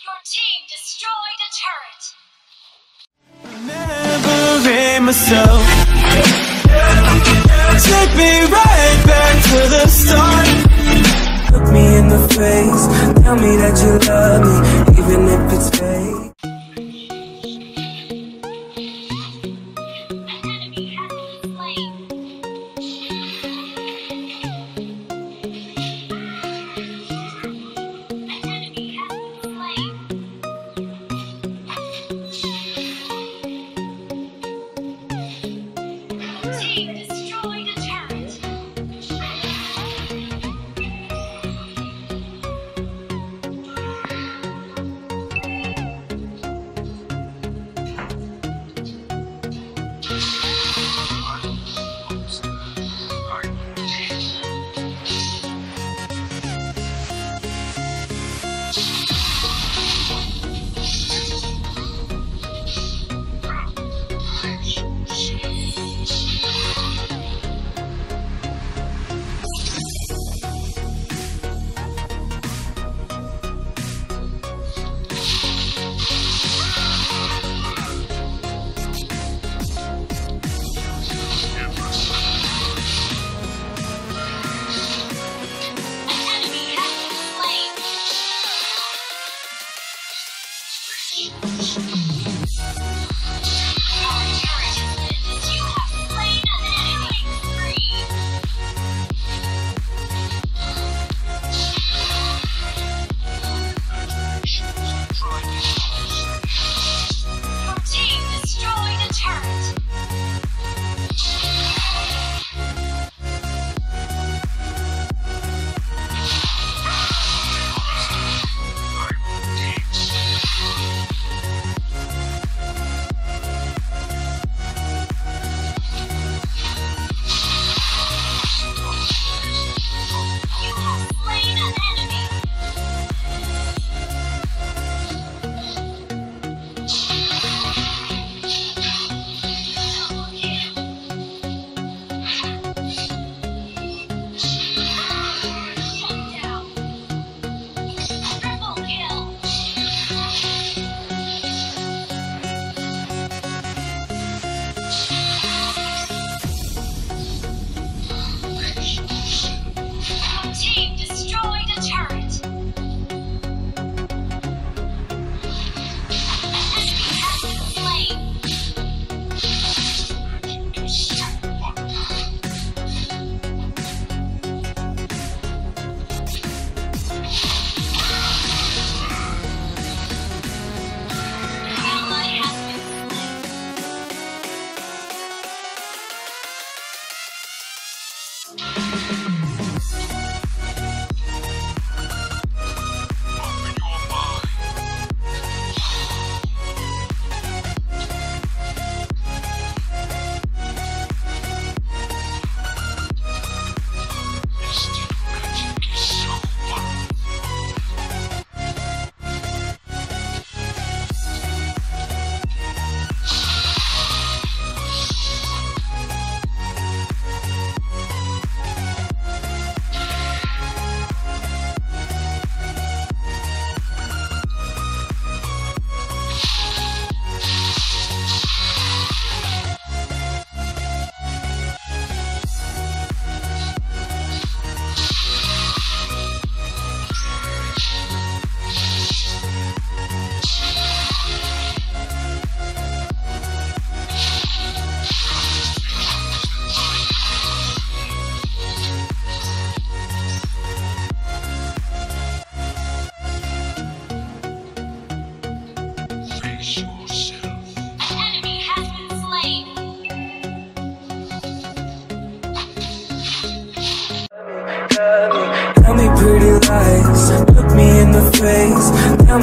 Your team destroyed a turret. Never in myself. Take me right back to the start. Look me in the face. Tell me that you love me, even if it's fake. Hey,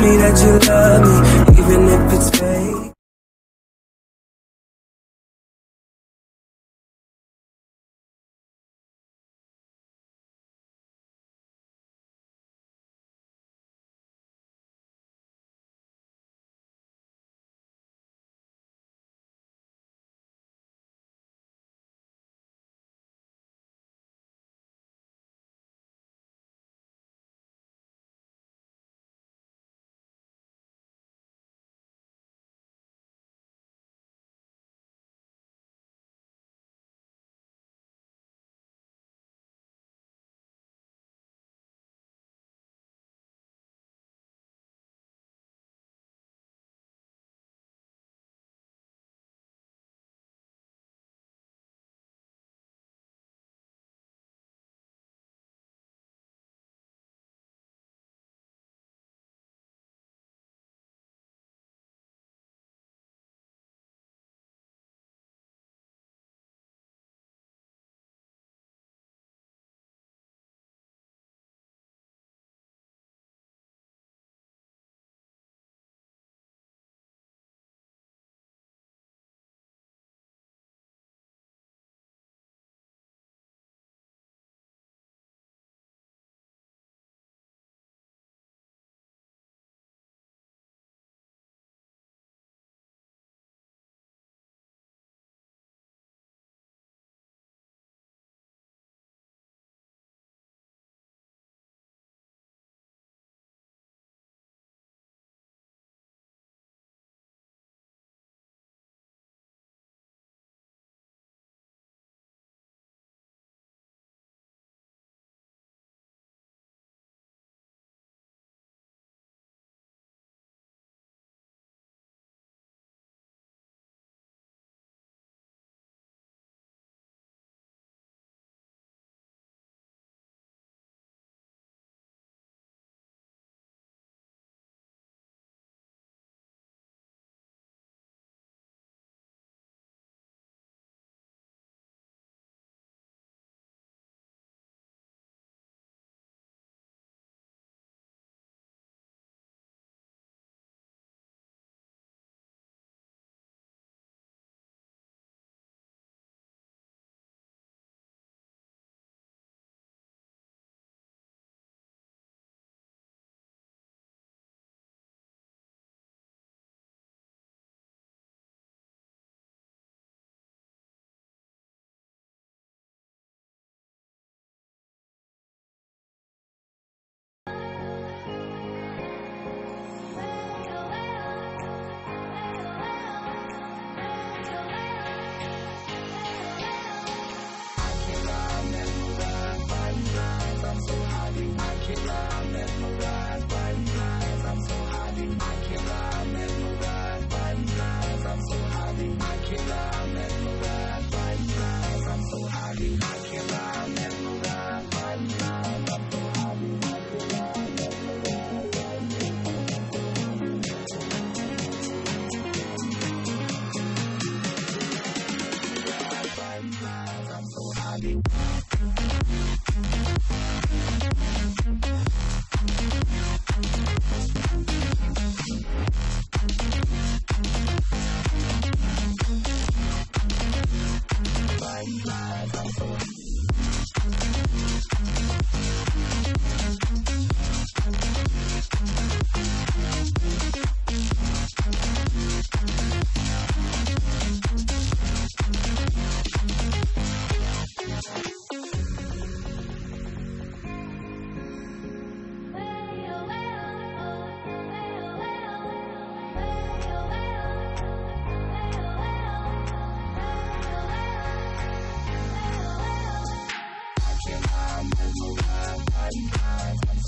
me that you love me.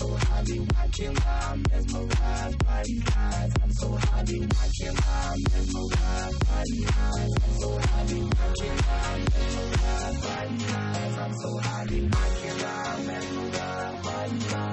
so happy I can't lie. Mesmerized by these eyes. I'm so high, I can't. Mesmerized by these eyes. I'm so happy I can't. Mesmerized by these eyes. I'm so high, I can't. Mesmerized by these eyes.